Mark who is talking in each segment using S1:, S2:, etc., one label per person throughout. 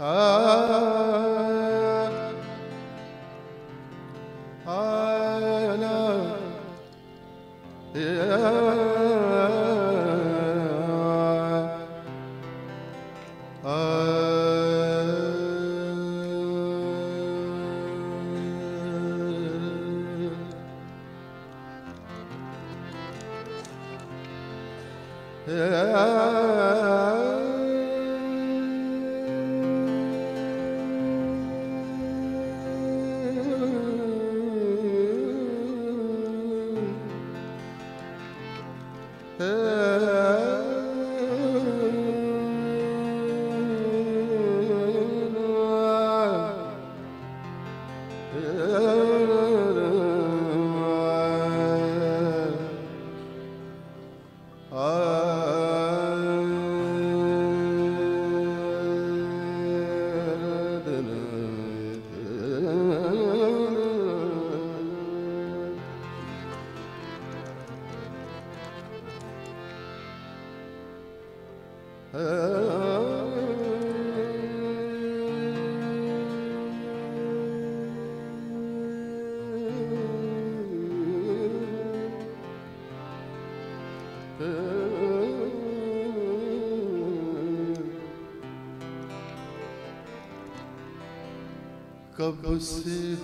S1: Yeah. कब से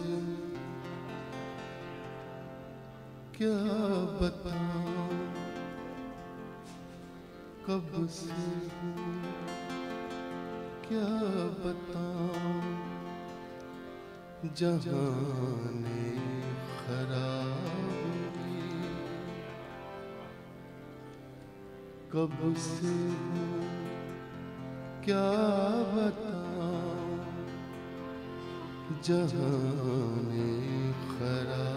S1: क्या बताऊँ? कब से? क्या बताऊँ? जहाने खराब कब से? क्या बताऊँ? जहाने खराब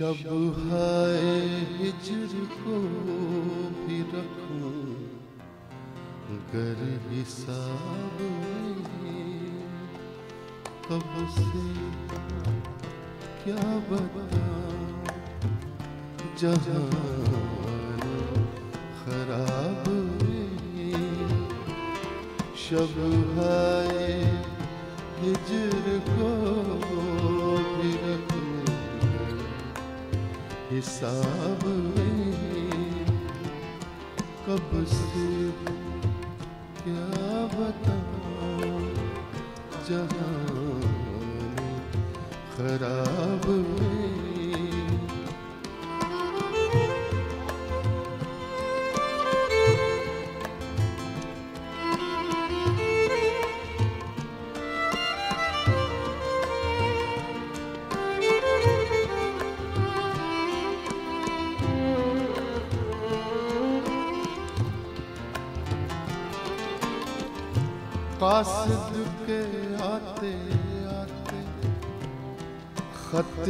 S1: शब है हिजर को भी रखूँ गर हिसाब कब से क्या बताऊँ, जहान खराब शब है हिजर को हिसाब कब से क्या बताऊँ जहान खराब में कासिद के आते आते खत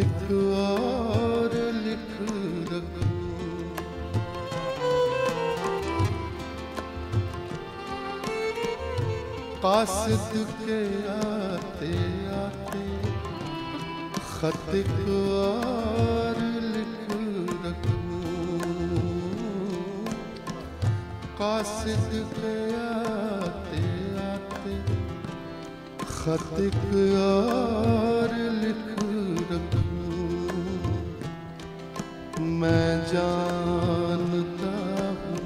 S1: और लिख रखूँ। कासिद के आते आते खत और लिख रखूँ। कासिद के आते खत और लिख रखूँ। मैं जानता हूँ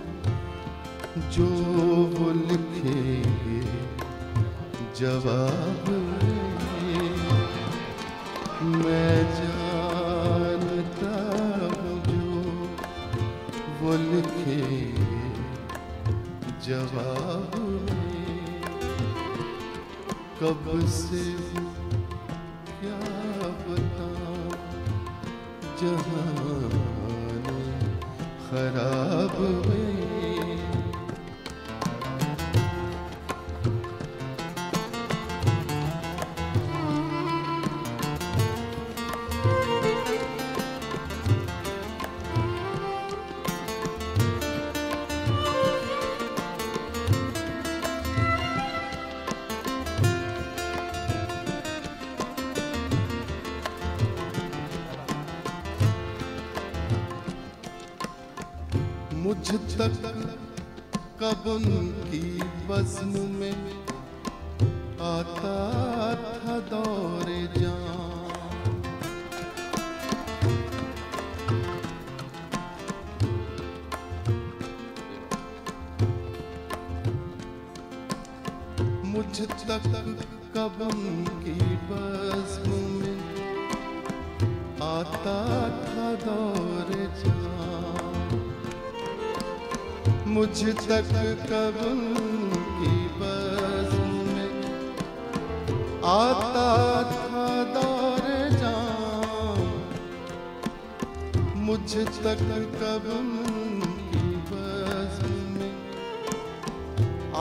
S1: जो वो लिखेंगे, जवाब मैं जानता हूँ जो वो लिखेंगे, जवाब कब से क्या बताऊँ जहान खराब में मुझ तक कब उनकी बज्म में आता था दौरे जान। मुझ तक कब उनकी बज्म में आता था दौरे मुझ तक कब उनकी बज्म में आता था दौर जान मुझ तक कब उनकी बज्म में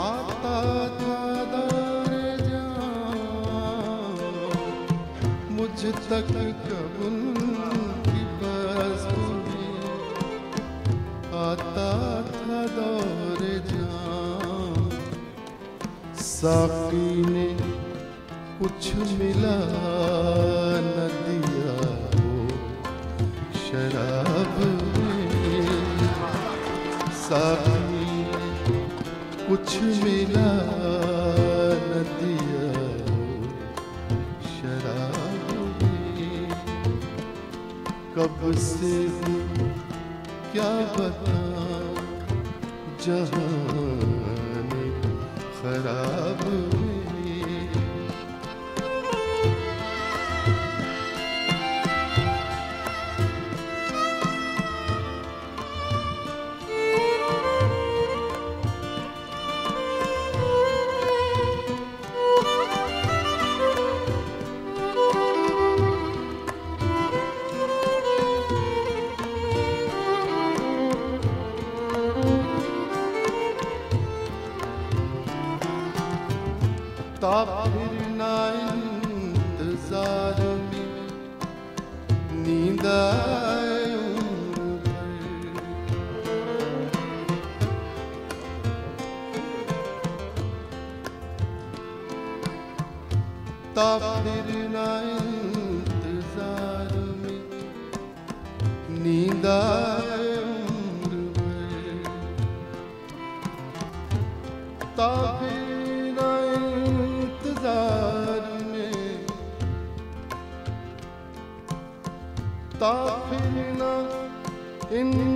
S1: आता था दौर जान मुझ तक कब उनकी आता था दौर जान साकी ने कुछ मिला न दिया वो शराब में साकी ने कुछ मिला न दिया वो शराब में कब से हूँ क्या बता जहाँ खराब ता फिर ना इंतज़ार में नींद आए उम्र भर। ता फिर ना इंतज़ार में ता फिर ना इंतज़ार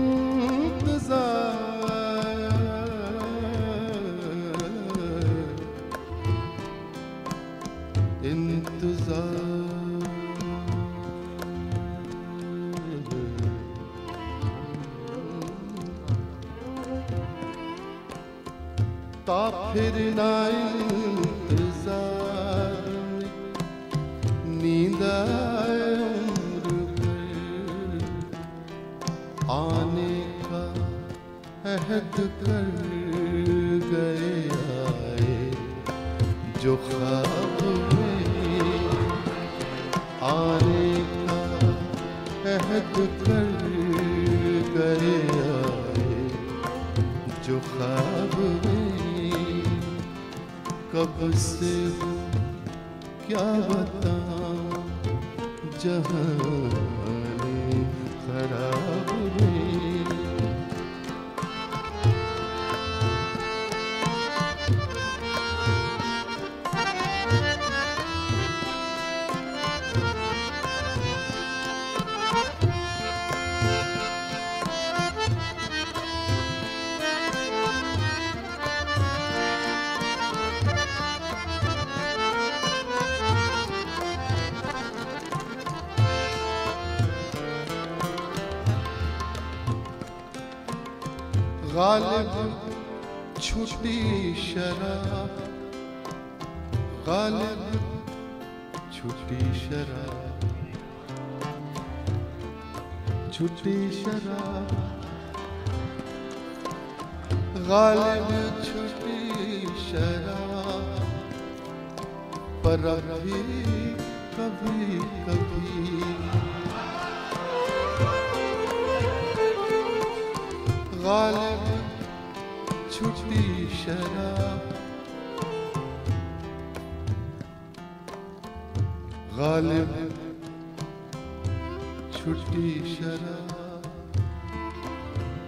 S1: फिर ना इंतज़ार नींद आए आने का अहद कर गए आए, जो कर गए आए कब से हो क्या बताऊँ जहाँ खराब गालिब छुटी शराब। गालिब छुटी शराब। छुटी शराब। गालिब छुटी शराब। पर अभी कभी कभी गालिब छुटी शराब गालिब छुटी शराब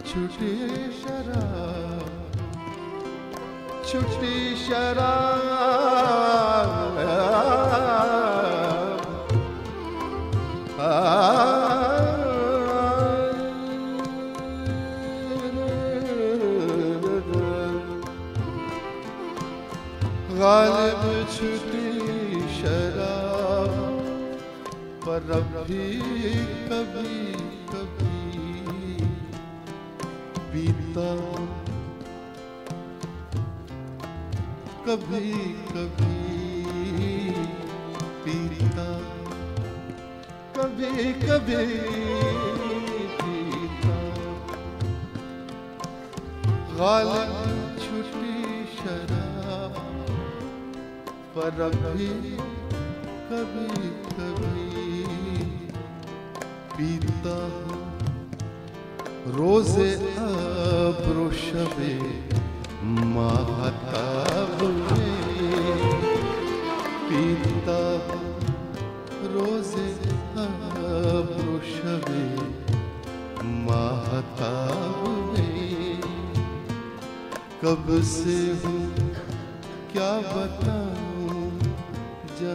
S1: छुटी शराब छुट्टी शराब गालिब छुटी शराब, पर अब कभी कभी पीता कभी कभी पीता कभी कभी पीता गालिब पर अभी कभी कभी। पीता हूँ रोज़े अब्रो शबे माहताब में पीता रोज़े अब्रो शबे माहताब में कब से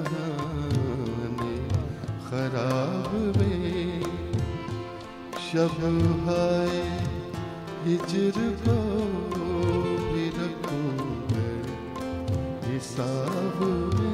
S1: जहाने खराब में शब भाई हिजर को भी रखूँ हिसाब में।